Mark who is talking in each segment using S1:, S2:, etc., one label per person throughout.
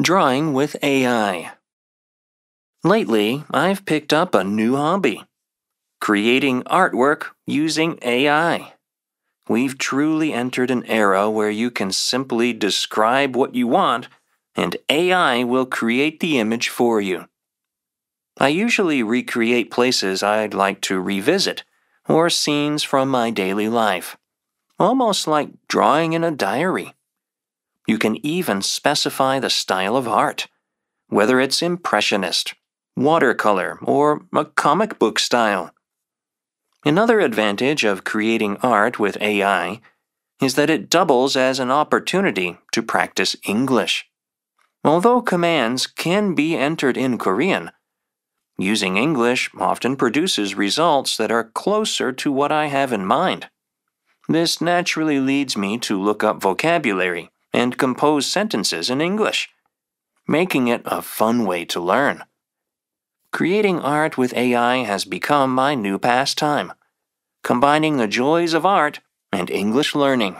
S1: Drawing with AI. Lately, I've picked up a new hobby creating artwork using AI. We've truly entered an era where you can simply describe what you want and AI will create the image for you. I usually recreate places I'd like to revisit or scenes from my daily life, almost like drawing in a diary. You can even specify the style of art, whether it's impressionist, watercolor, or a comic book style. Another advantage of creating art with AI is that it doubles as an opportunity to practice English. Although commands can be entered in Korean, using English often produces results that are closer to what I have in mind. This naturally leads me to look up vocabulary and compose sentences in English, making it a fun way to learn. Creating art with AI has become my new pastime, combining the joys of art and English learning.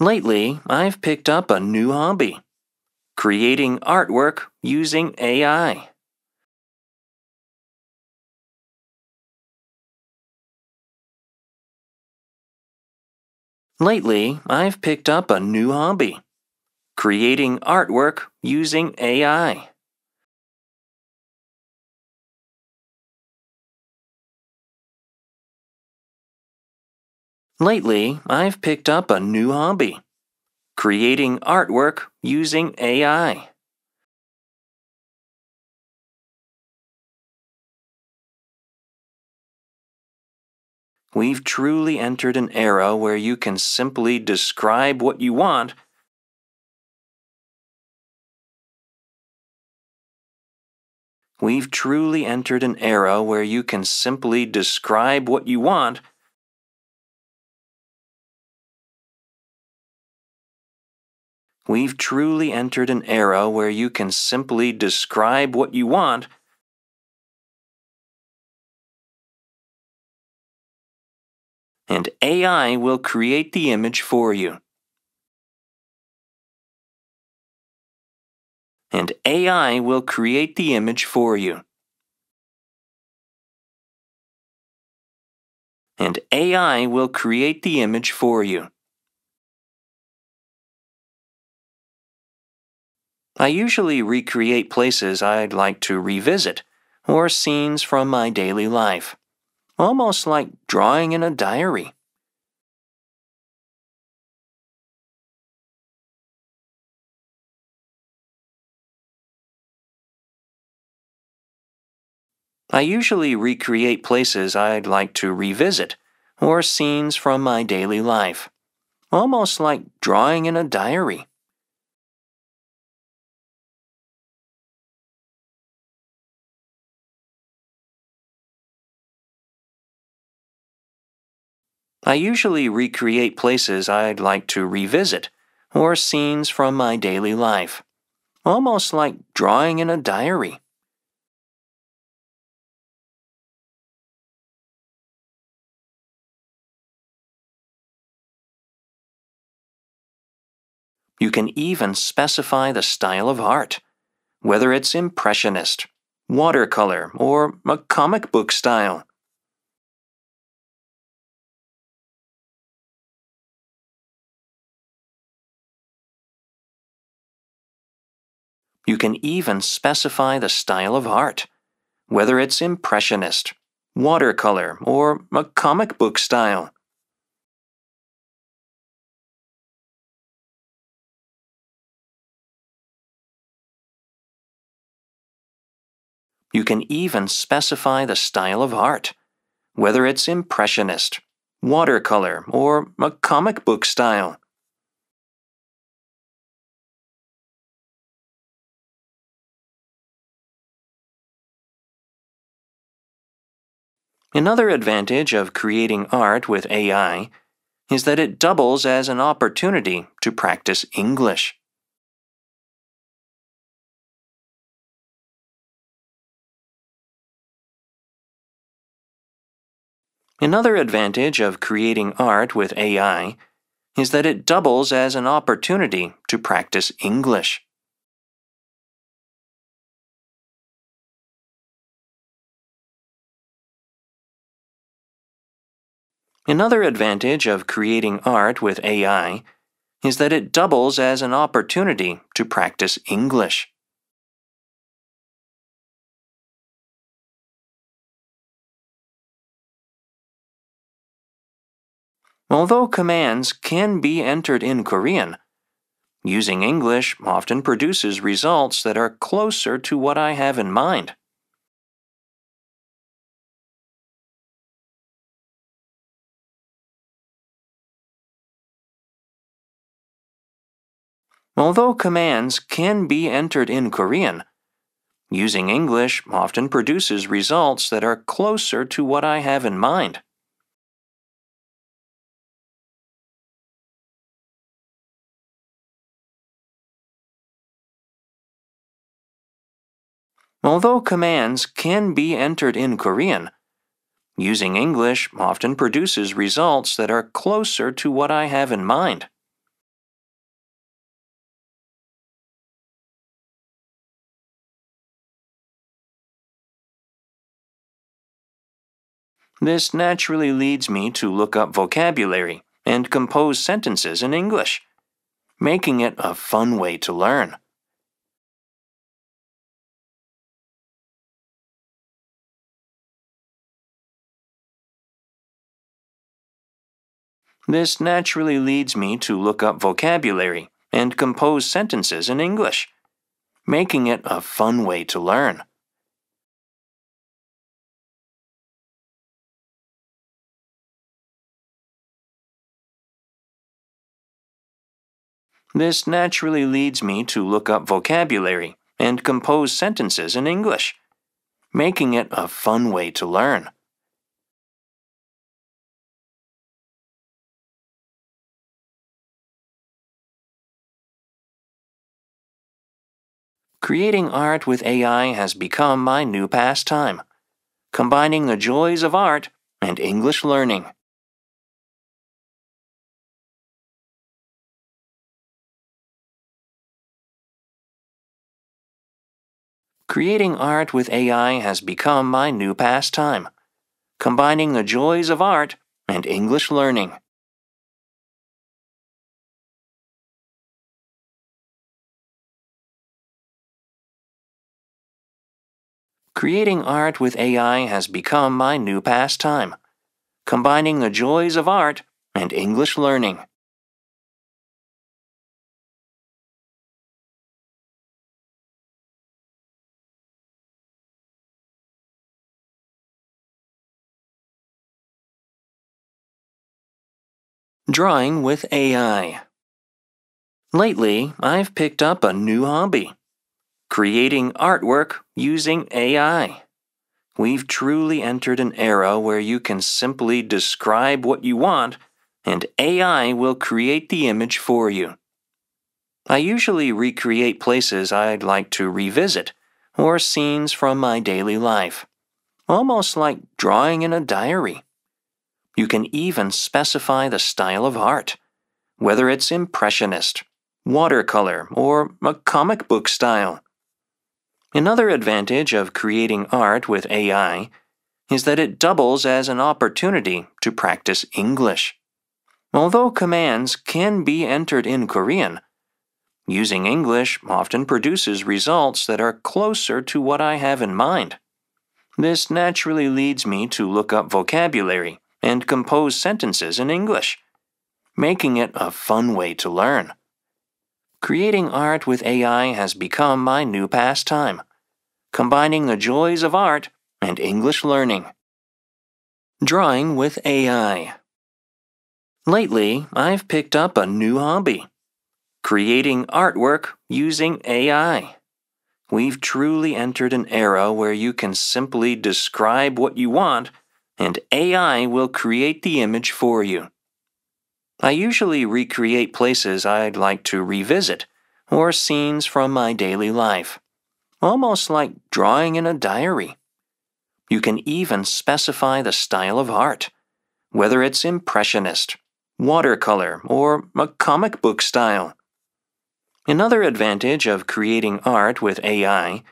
S1: Lately, I've picked up a new hobby creating artwork using AI. Lately, I've picked up a new hobby creating artwork using AI. Lately, I've picked up a new hobby creating artwork using AI. We've truly entered an era where you can simply describe what you want. We've truly entered an era where you can simply describe what you want. We've truly entered an era where you can simply describe what you want and AI will create the image for you. And AI will create the image for you. And AI will create the image for you. I usually recreate places I'd like to revisit or scenes from my daily life almost like drawing in a diary. I usually recreate places I'd like to revisit or scenes from my daily life, almost like drawing in a diary. I usually recreate places I'd like to revisit or scenes from my daily life, almost like drawing in a diary. You can even specify the style of art, whether it's impressionist, watercolor, or a comic book style. You can even specify the style of art, whether it's impressionist, watercolor, or a comic book style. You can even specify the style of art, whether it's impressionist, watercolor, or a comic book style. Another advantage of creating art with AI is that it doubles as an opportunity to practice English. Another advantage of creating art with AI is that it doubles as an opportunity to practice English. Another advantage of creating art with AI is that it doubles as an opportunity to practice English. Although commands can be entered in Korean, using English often produces results that are closer to what I have in mind. Although commands can be entered in Korean, using English often produces results that are closer to what I have in mind. Although commands can be entered in Korean, using English often produces results that are closer to what I have in mind. This naturally leads me to look up vocabulary and compose sentences in English, making it a fun way to learn. This naturally leads me to look up vocabulary and compose sentences in English, making it a fun way to learn. This naturally leads me to look up vocabulary and compose sentences in English, making it a fun way to learn. Creating art with AI has become my new pastime, combining the joys of art and English learning. Creating art with AI has become my new pastime, combining the joys of art and English learning. Creating art with AI has become my new pastime, combining the joys of art and English learning. Drawing with AI. Lately, I've picked up a new hobby creating artwork using AI. We've truly entered an era where you can simply describe what you want and AI will create the image for you. I usually recreate places I'd like to revisit or scenes from my daily life, almost like drawing in a diary. You can even specify the style of art, whether it's impressionist, watercolor, or a comic book style. Another advantage of creating art with AI is that it doubles as an opportunity to practice English. Although commands can be entered in Korean, using English often produces results that are closer to what I have in mind. This naturally leads me to look up vocabulary and compose sentences in English, making it a fun way to learn. Creating art with AI has become my new pastime, combining the joys of art and English learning. Drawing with AI. Lately, I've picked up a new hobby creating artwork using AI. We've truly entered an era where you can simply describe what you want and AI will create the image for you. I usually recreate places I'd like to revisit or scenes from my daily life, almost like drawing in a diary. You can even specify the style of art, whether it's impressionist, watercolor, or a comic book style. Another advantage of creating art with AI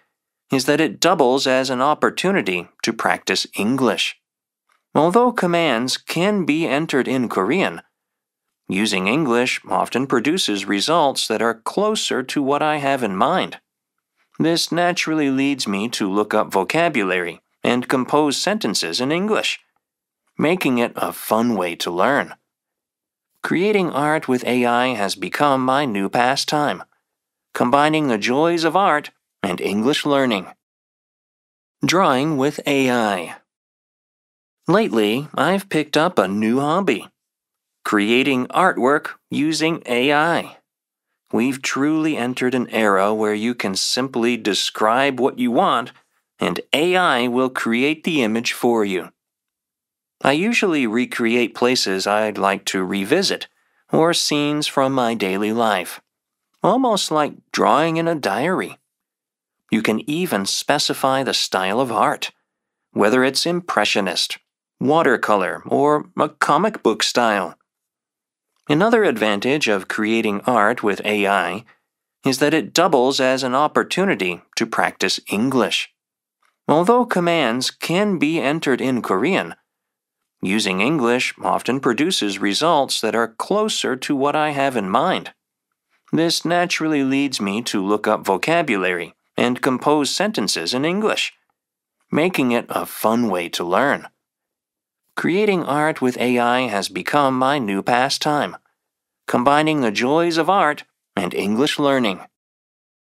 S1: is that it doubles as an opportunity to practice English. Although commands can be entered in Korean, using English often produces results that are closer to what I have in mind. This naturally leads me to look up vocabulary and compose sentences in English, making it a fun way to learn. Creating art with AI has become my new pastime, combining the joys of art and English learning. Drawing with AI. Lately, I've picked up a new hobby creating artwork using AI. We've truly entered an era where you can simply describe what you want and AI will create the image for you. I usually recreate places I'd like to revisit or scenes from my daily life, almost like drawing in a diary. You can even specify the style of art, whether it's impressionist, watercolor, or a comic book style. Another advantage of creating art with AI is that it doubles as an opportunity to practice English. Although commands can be entered in Korean, Using English often produces results that are closer to what I have in mind. This naturally leads me to look up vocabulary and compose sentences in English, making it a fun way to learn. Creating art with AI has become my new pastime, combining the joys of art and English learning.